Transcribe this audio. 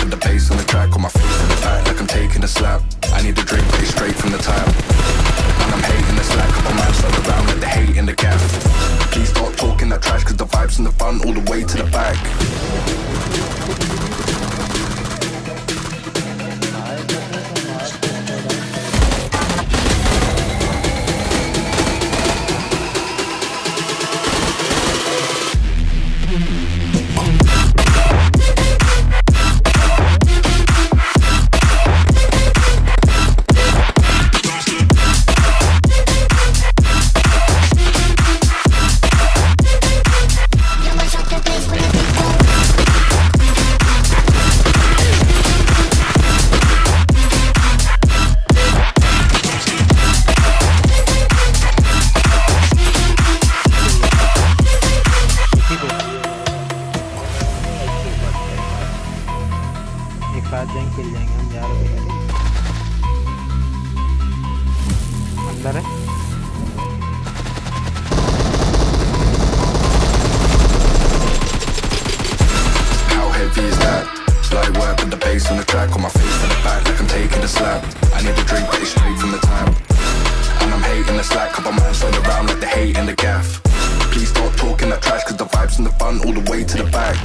dropping the bass on the track, on my face in the back like I'm taking a slap. I need a drink पास जाएंगे खेल जाएंगे हम जा अंदर है Is that slight web the bass on the track on my face in the back like I'm taking a slap? I need a drink, straight from the tap. And I'm hating the slack, couple man slide around like the hate and the gaff. Please stop talking that trash, the vibes in the front all the way to the back.